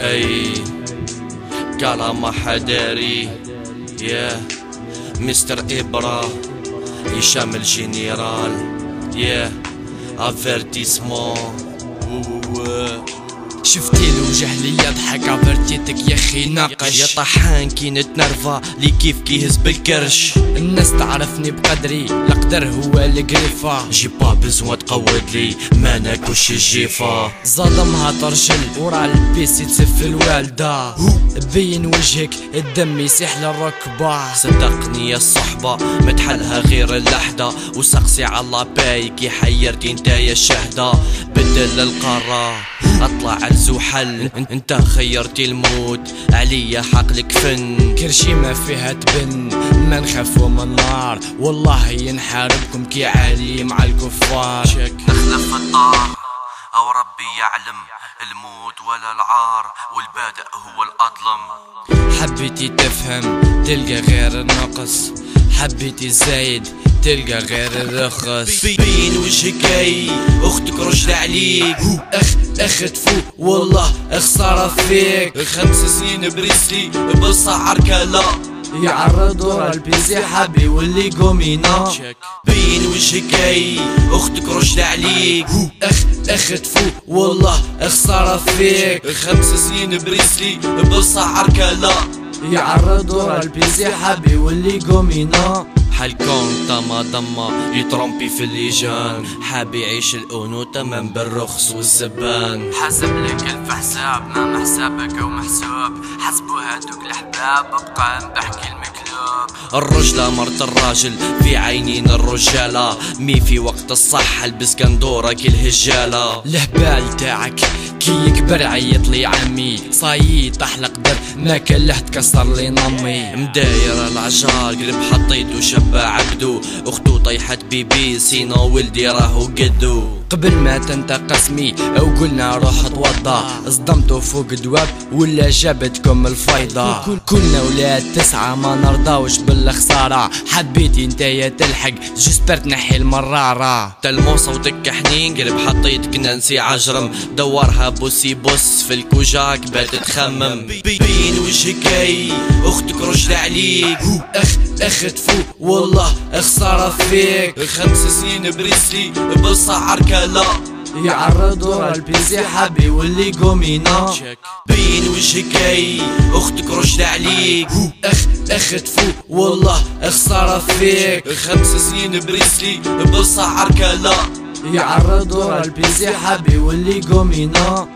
اي ما حداري يا مستر إبرا هشام الجنرال يا افيرتيسمون شفتي الوجه لي يضحك عبرتيتك يا خي ناقش. يا طحان كي نتنرفا لي كيف كيهز بالكرش. الناس تعرفني بقدري القدر هو القريفة جي با بزوان تقود لي ما ناكلش الجيفا ظلمها ترجل ورا البيسي تسف الوالدة. بين وجهك الدم يسيح للركبة. صدقني يا الصحبة متحلها غير اللحدة. وسقسي على بايك حيرتي انت يا الشهدة بدل القارة. أطلع على زحل أنت خيرتي الموت. عليا حقلك فن. كرشي ما فيها تبن. ما نخافوا من النار والله ينحاربكم كي علي مع الكفار. نخلف الطار أو ربي يعلم. الموت ولا العار. والبادئ هو الأظلم. حبيتي تفهم. تلقى غير النقص. حبيتي زايد. تلقى غير الرخص. بين وجهك اي أختك رشد عليك. أخ اخ تفو والله خسارة فيك. خمس سنين بريسلي بالصعر كلا. يعرضوا البيزي حبي واللي قومينا. بين وجهك أي أختك رشد عليك. اخ اخ تفو والله خسارة فيك. خمس سنين بريسلي بالصعر كلا. يعرضوا البيزي حبي واللي قومينا. حالكون تما ضما يترمبي في الليجان؟ حاب يعيش الأونو تمام بالرخص والزبان. حاسب لك الف حساب ما حسابك أو محسوب. حسبوا هادوك الأحباب بقى بحكي المكلوب. الرجلة مرت الراجل في عينين الرجالة. مي في وقت الصح ألبس قندورة كالهجالة الهبال تاعك كي يكبر عيط لي عمي. صايي طاح القدر ما كلحت كسر لي نمي. مداير العجار قرب حطيتو شبع عبدو. أختو طيحت بيبي سينا ولدي راهو قدو. قبل ما تنتقسمي أو قلنا روح توضى. صدمتو فوق دواب ولا جابتكم الفايضة. كلنا ولاد تسعة ما نرضاوش بالخسارة. حبيتي نتايا تلحق جسبر تنحي المرارة. تلمو صوتك حنين قرب حطيتك نانسي عجرم. دورها بوسي بوس في الكوجاك بات تخمم. بين وجهك اي أختك رشد عليك. أخ أخ تفو والله خسارة فيك. خمس سنين بريسلي بالصعر كلا. يعرضوا البيزي حبي واللي قومينا. بين وجهك اي أختك رشد عليك. أخ أخ تفو والله خسارة فيك. خمس سنين بريسلي بالصعر كلا. يعرضوا البيزي حبي واللي قومينا.